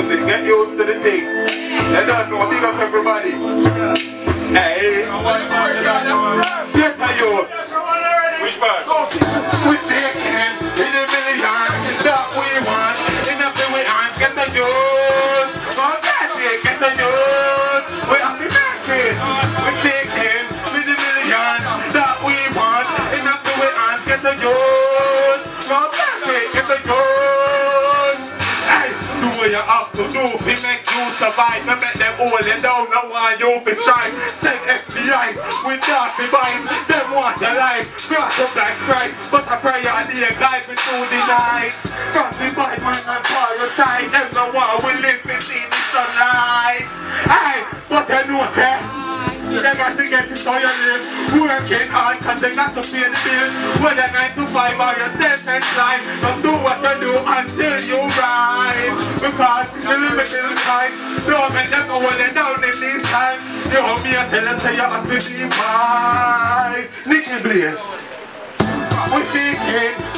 music, get used to the thing. You don't know, big up everybody. Hey, get a youth. Which part? We taking in the millions that we want. Enough that we aren't get the youth. That's it, get the youth. We have to make it. You have to do to make you survive. No make them hold you down, no one you fi strike. Send FBI with dirty minds, them want your life. Cross up like Sprite, but I pray your day guide me through the night. From the bad man and parasite, one will live to see the sunlight. Hey, but you know, say, they got to get it so you live Working hard cause they got to pay the bills Whether 9 to 5 or your line Just do what you do until you life. Don't make them go holding down in these times. You hold me and tell say you have to be wise Nicky Blaze. We seeking